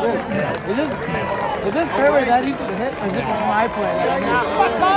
Is this is this fairway that easy to hit, or is it just my play?